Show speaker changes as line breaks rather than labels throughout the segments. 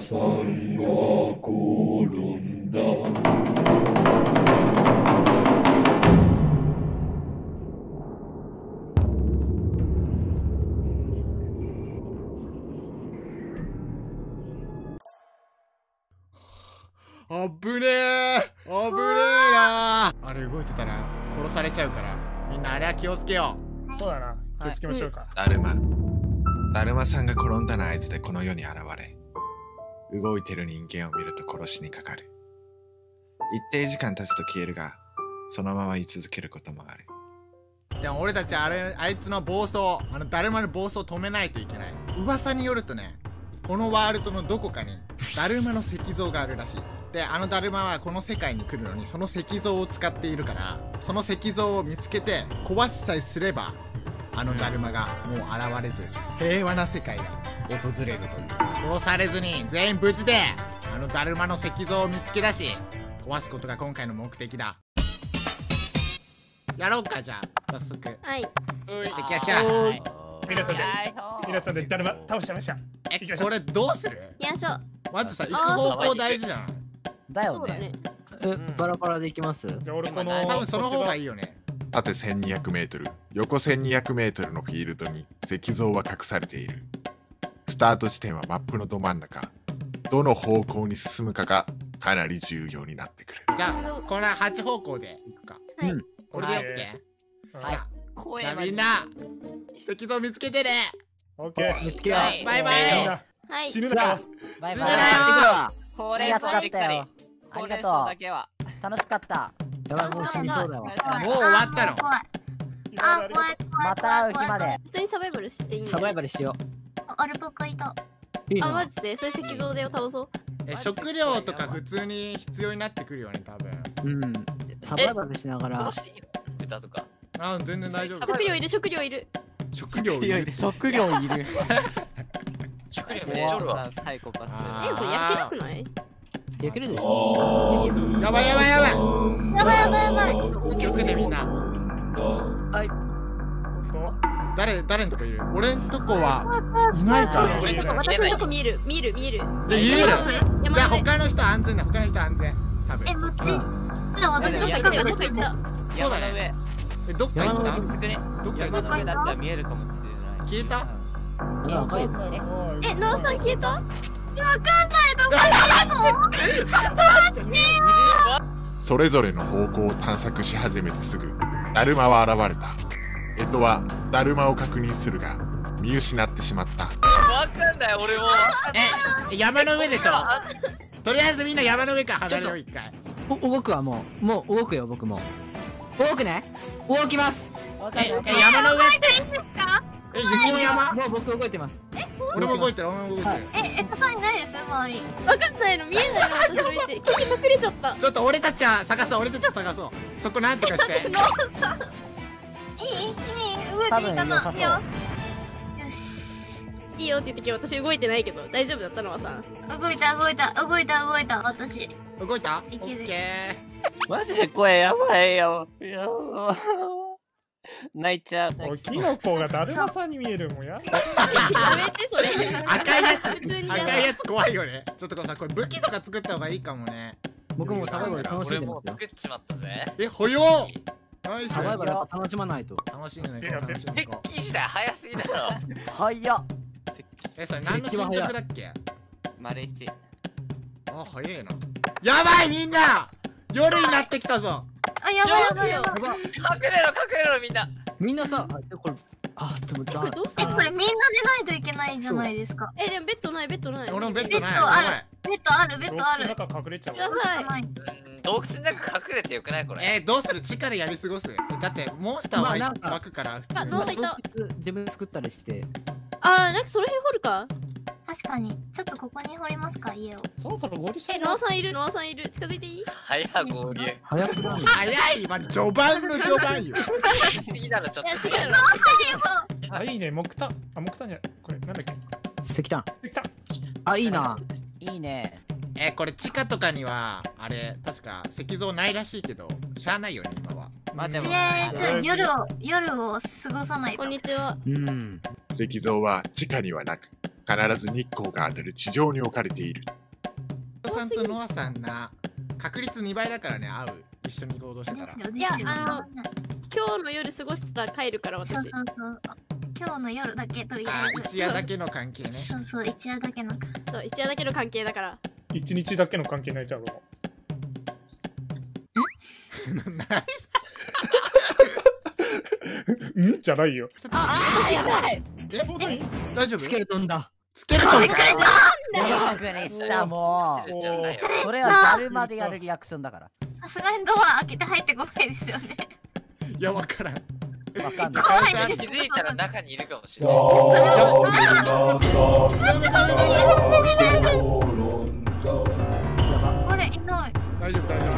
馬さんが転んだ。
あぶねえあぶねえなあれ動いてたら殺されちゃうからみんなあれは気をつけよ
そうだな。気をつけましょうか。
だるま。だるまさんが転んだの合図でこの世に現れ、動いてる人間を見ると殺しにかかる。一定時間経つと消えるが、そのまま居続けることもある。
でも俺たちあれあいつの暴走あのだるまの暴走を止めないといけない噂によるとねこのワールドのどこかにだるまの石像があるらしいであのだるまはこの世界に来るのにその石像を使っているからその石像を見つけて壊しさえすればあのだるまがもう現れず平和な世界が訪れるという殺されずに全員無事であのだるまの石像を見つけ出し壊すことが今回の目的だ。やろうかじゃあ早速。
はい。
うい
できました
はい。皆さんで、皆さんでだるま倒しちゃいました。
えこれどうする？
よいしょ。
まずさ行く方向大事じゃん。
だよね。
そうだね。
えバラバラでいきます。
じゃあ俺この、
多分その方がいいよね。
縦1200メートル、横1200メートルのフィールドに石像は隠されている。スタート地点はマップのど真ん中。どの方向に進むかがかなり重要になってくる。
じゃあこれは8方向で行くか。
はい。
うん。
これで OK、
はい。
じゃあ
声
じゃあみんな石像見つけてね。
オッケー。
見つけよう
バイバイ。
はい。
死ぬな。よ。
死ぬな。よ
バイバイ行ってくるわ
こ
いいやつだったよありがと
だけは。
う楽しかった。やばいもう死にそうだわ。
もう終わったの。
ありがとう。
また会う日まで。
普通にサバイバルしていい
サバイバルしよ
アルパカいた。
ういい
あ、マ
な
ジで？それ石像で倒そう。
え食料とか普通に必要になってくるよね多分。
うん。サバイバルしながら。
どうしていいの豚とか。
あ全然大丈夫。
食料いる、食料いる。
食料いる
食料いる
食料めっちゃおるわ。
サイコパ
あ
え、これ焼けなくない？
焼けるで。し
あ
ょ
る
やばいやばいやばい。
やばいやばいやばい。
気をつけてみんな。
本
誰誰のとこいる？俺んとこはいないか。ら
俺のとこ見
私のとこ見える、見える、見える。
で言える？じゃ。他の人安全だ他の人安全。多分。
え、待って。じゃあ私の
どっ
近くで
か行ったよ、どっか行った？
そえどっか行った。どっか行った？
山ったら見えるかもしれない。
消えた？
まだ赤い
当
え
え、ノアさん消えた
それぞれの方向を探索し始めてすぐ、だるまは現れた。エトはだるまを確認するが、見失ってしまった。
わかんない俺も。
え山の上でしょ？
あ
とりあえずみんな山の上から離れよう一回。
お動くわもうもう動くよ僕も。動くね。動きます。
ええ山の上って？え雪の山？
もう僕動いてます。
俺も動いてる俺も動いてる、
はい。
え、え、さんないです周り。
わかんないの、見えないの、私の位置。木に隠れちゃった。
ちょっと俺たちは探そう俺たちは探そう。そこなんとかして。
ノアさん。
いい、いていいかな。
多分良さそう
よし。
いいよって言って今日私動いてないけど、大丈夫だったのはさ。
動いた動いた動いた動いた私。
動いた？
いける
オッケ
マジで声やばいよ。いや泣いちゃう。
キノコがだるまさんに見えるもんや。
やめて、それ。
ー赤いやつ赤いやつ怖いよねちょっとこれさこれ武器とか作った方がいいかもね
僕もサバイバル楽しん
もう作っちまったぜ。
えほよナイス
サバイバルやっぱ楽しまないと
楽しんでね楽しんで
鉄
こう
器時代早すぎだろ。
早っ
えそれ何の進捗だっけ？
丸一。
あ早いなやばいみんな夜になってきたぞ
あ、やばいやばいやばい。
やば
隠れろ隠れろみんな。
みんなさあでこれあでもだ
え、
る？
これみんなでないといけないじゃないですか。
え、でもベッドない、ベッドない。
俺もベッドない
ベッドある
やばい
ベッドある、ベッドある。
洞窟の中隠れちゃう
く。ださい。
洞窟の中隠れてよくない？これ。
えー、どうする？地下でやり過ごす？だってモンスターは
まあなんか
湧くから普通に
あノアさんいた
洞窟自分で作ったりして
あー、なんかその辺掘るか？
確かに。ちょっとここに掘りますか、家を。
そろそろ合流した
え、ノア。さんいる、ノアさんいる？近づいていい？
早合流。
早くなる
早いま序盤の序盤よ
しすぎだろちょっ
いや、
と。
違うの。
あ、いいね、木炭。あ、木炭じゃない。これ、なんだっけ？
石炭
石炭。
あいいないいね
えー、これ地下とかにはあれ確か石像ないらしいけどしゃあないよね今は。
まあでも
夜を夜を過ごさないと。
こんにちは。
うん。
石像は地下にはなく、必ず日光が当たる地上に置かれている。
さんとノアさんな確率2倍だからね会う。一緒に行動してたら。
ですよ
いや
ですよ
あの今日の夜過ごしたら帰るから私。
そうそうそう。今日の夜だけとりあ
あ
えず。
一夜だけの関係ね。
そうそう一夜だけの。
そう一夜だけの関係だから
一日だけの関係ないじゃんもう。ん？じゃないよ。
ああやばい。
え大丈夫？
スケルトンだ。
スケルトンか
びっくり
びっくりしたもう
じゃないよ
それはだるまでやるリアクションだから。
さすがにドア開けて入ってこないですよね。
いやわからん。
わかんない。
怖いです
気づいたら中にいるかもしれ
だ
ない。
大丈夫大丈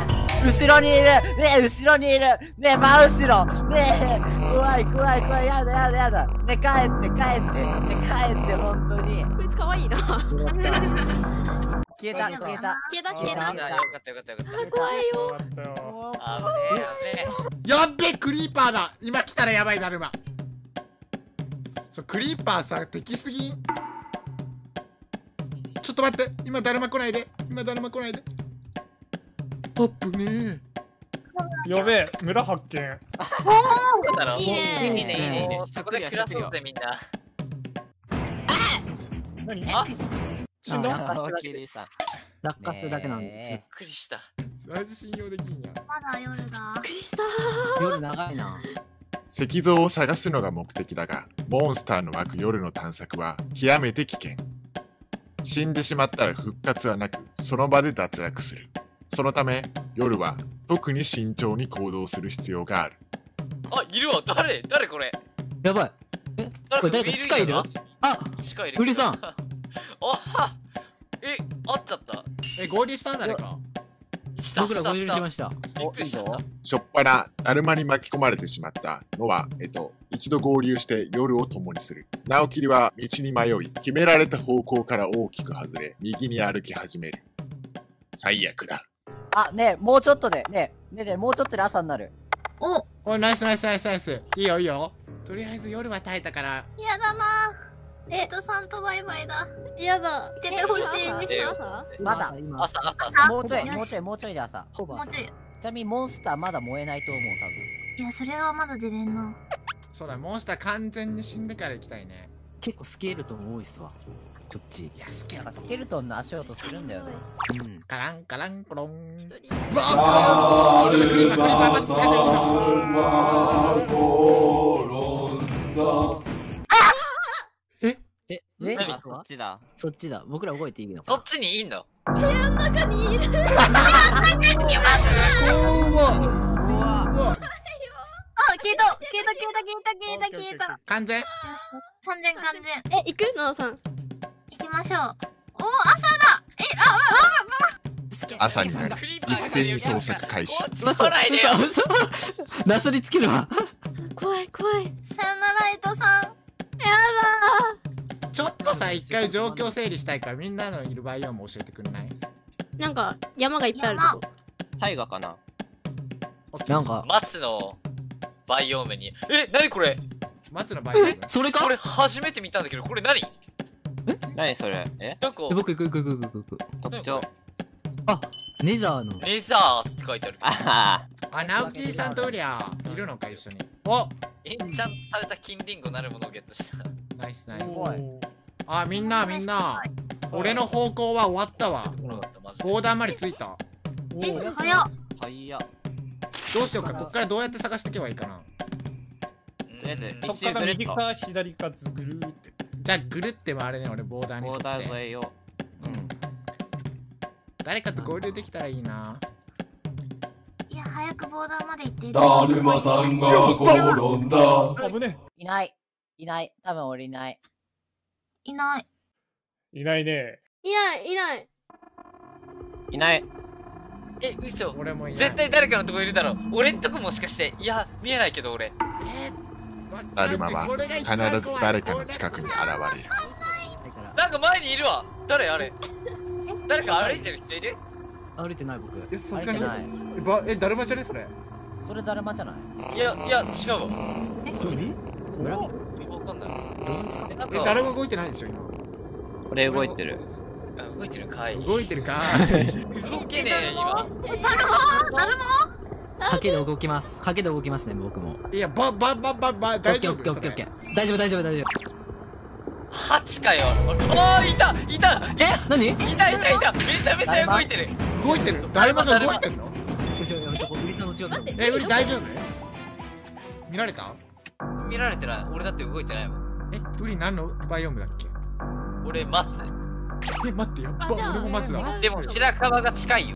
後ろにいる。ねえ後ろにいる。ねえ真後ろ。ねえ。怖い怖い怖い。やだやだやだ。ねえ帰って帰って。ねえ帰って本当に。
こいつ可愛いな。消
消えた。消えた
えた。消えた。
あよかったよかったよかった。
怖いよ。
あぶねえ。あぶね
夫やっべクリーパーだ。今来たらやばいだるま。そうクリーパーさ敵すぎん。ちょっと待って。今だるま来ないで。今だるま来ないでアップね
やべえ、村発見。
え。そうだろ
いいね
いいねいいねいいね
もう。
そこで暮らそうぜみんな。
何？
あ？
死んだ？
あ
落下
するだけなんで
ね
びっくりした。
マジ信用できんや
まだ夜だ
びっくりした
夜長いな
石像を探すのが目的だが、モンスターの湧く夜の探索は極めて危険。死んでしまったら復活はなく、その場で脱落する。そのため、夜は特に慎重に行動する必要がある。
あいるわ誰？誰これ？
やばい
誰
これ誰か地下いるあ
地下いる。
フリさん
あはえ会っちゃった。
え合流した？誰か？
僕ら合流
し
ました
びっくりした。
しょっぱな、だるまに巻き込まれてしまったのは、えっと、一度合流して夜を共にする。直切は道に迷い、決められた方向から大きく外れ、右に歩き始める。最悪だ。
あねえもうちょっとでねえ。ねえねえもうちょっとで朝になる。
お。
おいナイスナイスナイス。ナイスいいよいいよ。とりあえず夜は耐えたから。
やだな。レッドさんとバイバイだ。
やだ。
出てほしい。
まだ。
今
朝。朝朝。
もうちょいもうちょいもうちょいで朝。
ホバー
もうちょい。
ちなみにモンスターまだ燃えないと思う
いやそれはまだ出れんな
そうだモンスター完全に死んでから行きたいね
結構スケールトン多いっすわ。こっち。
いやスケ
多分なんかスケルトンの足音するんだよね。
うん。
カランカランコロン。
一人
うわーちょっとクリーパークリーパーまず近くにいるの
え
え
何
僕は
こっちだ
そっちだ僕ら動いていいの
そっちにいいんだ。
部屋の中にいる
怖っ怖っ
あ消えた消えた消えた消えた消えた。
完全？
し完全完全。
え行く？のさん。
行きましょう。お朝だ。えあ
朝になり、
クリーパー
一斉に捜索開始。
落ち来ないでよ。
嘘嘘。なすりつけるわ。
怖い怖い。
さよならエトさん。
ちょっとさ一回状況整理したいからみんなのいるバイオーム教えてくんない？
なんか山がいっぱいあるとこ。
大河かな？
なんか
松のバイオームに。え、なにこれ？
松のバイオーム
それか？
これ初めて見たんだけど、これ何？
何それ？え？
なんか、
え僕行く行く行く行く。行く
特徴。
あネザーの。
ネザーって書いてある。
あ
あナオキーさんとウリアいるのか一緒に。お！
エンチャンされた金リンゴなるものをゲットした。
ナイスナイス。あみんなみんな。俺の方向は終わったわ。ボーダーまで着いた。
え早っ。
早っ
どうしようかこっからどうやって探していけばいいかな。
とりあえず
うん。
そっから右
一周ぐるっと。
か左かずぐるーって。
じゃあぐるって回れね俺ボーダーに沿
ボーダー沿いを。うん。
誰かと合流できたらいいな。い
や早くボーダーまで行って。
だるまさんが転んだ。
危ね
いない。いない。多分俺いない。
いない。
いないね。
いないいない。
いない
え、嘘。
俺もいない
絶対誰かのとこいるだろ。俺んとこもしかして。いや、見えないけど俺。
えー
だるまは必ず誰かの近くに現れる。
なんか前にいるわ。誰あれ？誰か歩いてる人いる？
歩いてない僕
えさ
入ってない
えばえだるまじゃね？それ
それだるまじゃない？
いや、いや、違うわ。
何
わかんない。え、
誰も動いてないでしょ今
俺動いてる。
あ動いてるかい。
動いてるか
動けねえ今。
え、だるまだるま
賭けで動きます。賭けで動きますね僕も。
いやばばばばば大丈夫
大丈夫大丈夫大丈夫。
8かよ。ああいたいた
え何？
いたいたいた。めちゃめちゃ動いてる。
動いてる？だるまが動いてるの？えウリ大丈夫？見られた？
見られてない。俺だって動いてないもん。
えウリ何のバイオームだっけ？
俺待つ
え待ってやっば
あじゃあ
俺も待つだ
でも白樺が近いよ